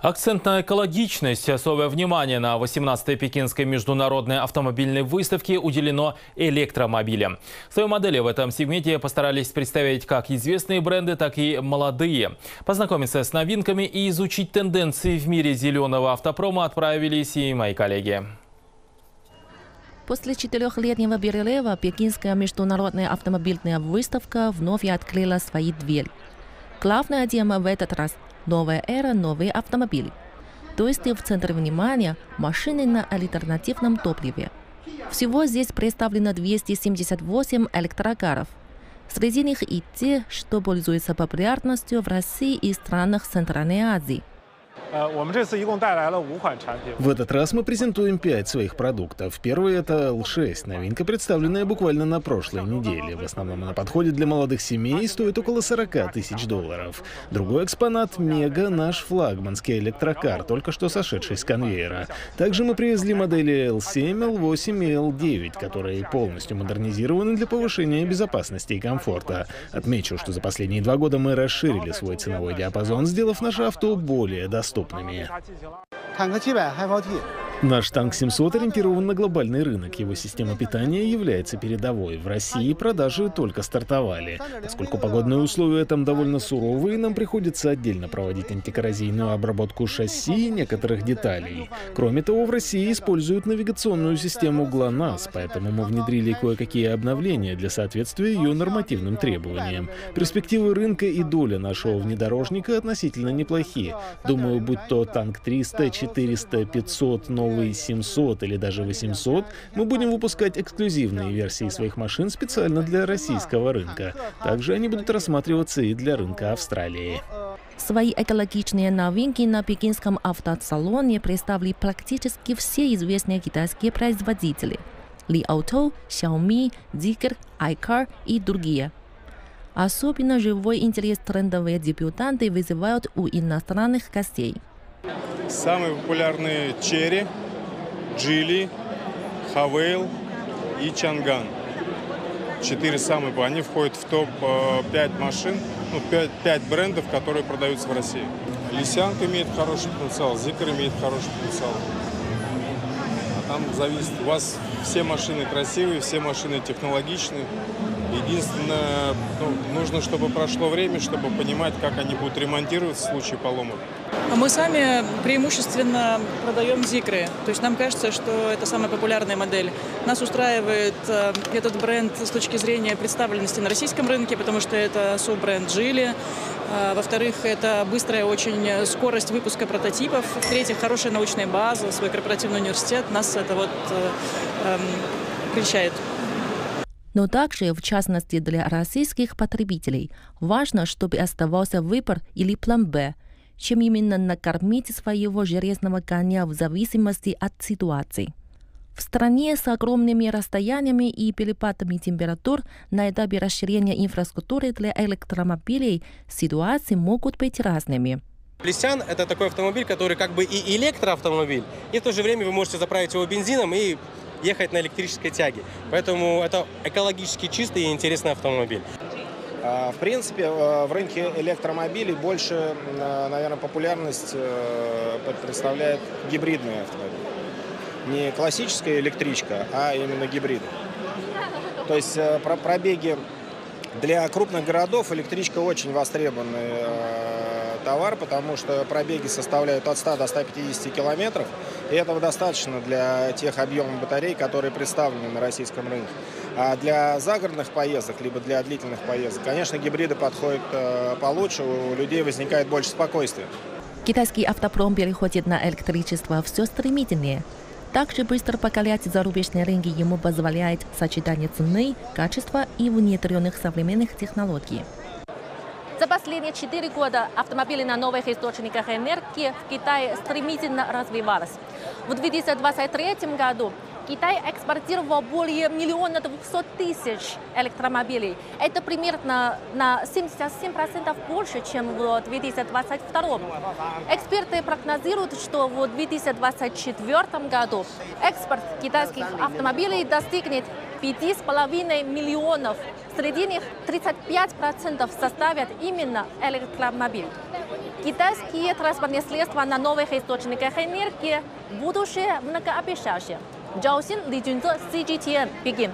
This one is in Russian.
Акцент на экологичность. Особое внимание на 18-й Пекинской международной автомобильной выставке уделено электромобилям. Свои модели в этом сегменте постарались представить как известные бренды, так и молодые. Познакомиться с новинками и изучить тенденции в мире зеленого автопрома отправились и мои коллеги. После четырехлетнего перерыва Пекинская международная автомобильная выставка вновь открыла свои двери. Главная тема в этот раз – Новая эра, новые автомобили. То есть в центре внимания машины на альтернативном топливе. Всего здесь представлено 278 электрокаров. Среди них и те, что пользуются популярностью в России и странах Центральной Азии – в этот раз мы презентуем пять своих продуктов. Первый — это L6, новинка, представленная буквально на прошлой неделе. В основном она подходит для молодых семей и стоит около 40 тысяч долларов. Другой экспонат — Мега, наш флагманский электрокар, только что сошедший с конвейера. Также мы привезли модели L7, L8 и L9, которые полностью модернизированы для повышения безопасности и комфорта. Отмечу, что за последние два года мы расширили свой ценовой диапазон, сделав наше авто более доступным доступными. Наш танк 700 ориентирован на глобальный рынок. Его система питания является передовой. В России продажи только стартовали. Поскольку погодные условия там довольно суровые, нам приходится отдельно проводить антикоррозийную обработку шасси и некоторых деталей. Кроме того, в России используют навигационную систему ГЛОНАСС, поэтому мы внедрили кое-какие обновления для соответствия ее нормативным требованиям. Перспективы рынка и доля нашего внедорожника относительно неплохие. Думаю, будь то танк 300, 400, 500, новый новый 700 или даже 800, мы будем выпускать эксклюзивные версии своих машин специально для российского рынка. Также они будут рассматриваться и для рынка Австралии. Свои экологичные новинки на пекинском автосалоне представили практически все известные китайские производители. Li Auto, Xiaomi, Zeekr, iCar и другие. Особенно живой интерес трендовые дебютанты вызывают у иностранных гостей. Самые популярные Черри, Джили, Хавейл и Чанган. Четыре самые, они входят в топ-5 э, машин, ну, 5, 5 брендов, которые продаются в России. Лисянка имеет хороший потенциал, Зикр имеет хороший потенциал. Там зависит, у вас все машины красивые, все машины технологичные. Единственное, ну, нужно, чтобы прошло время, чтобы понимать, как они будут ремонтироваться в случае поломок. А мы сами преимущественно продаем зикры. То есть нам кажется, что это самая популярная модель. Нас устраивает э, этот бренд с точки зрения представленности на российском рынке, потому что это суббренд Джили. Э, во-вторых, это быстрая очень скорость выпуска прототипов. В-третьих, хорошая научная база, свой корпоративный университет. Нас это вот э, э, прельщает но также, в частности для российских потребителей, важно, чтобы оставался выбор или план «Б», чем именно накормить своего железного коня в зависимости от ситуации. В стране с огромными расстояниями и перепадами температур на этапе расширения инфраструктуры для электромобилей ситуации могут быть разными. Лисян – это такой автомобиль, который как бы и электроавтомобиль, и в то же время вы можете заправить его бензином и ехать на электрической тяге. Поэтому это экологически чистый и интересный автомобиль. А, в принципе, э, в рынке электромобилей больше, наверное, популярность э, представляет гибридные автомобили. Не классическая электричка, а именно гибриды. То есть э, пробеги для крупных городов электричка очень востребованный товар, потому что пробеги составляют от 100 до 150 километров, и этого достаточно для тех объемов батарей, которые представлены на российском рынке. А для загородных поездок, либо для длительных поездок, конечно, гибриды подходят э, получше, у людей возникает больше спокойствия. Китайский автопром переходит на электричество все стремительнее. Также быстро покорять зарубежные рынки ему позволяет сочетание цены, качества и внедренных современных технологий. За последние четыре года автомобили на новых источниках энергии в Китае стремительно развивались. В 2023 году Китай экспортировал более миллиона двухсот тысяч электромобилей. Это примерно на 77% больше, чем в 2022. Эксперты прогнозируют, что в 2024 году экспорт китайских автомобилей достигнет 5,5 миллионов. Среди них 35% составят именно электромобиль. Китайские транспортные средства на новых источниках энергии – будущее многообещающее. Джаосин Ли Джунцзо, CGTN, Пекин.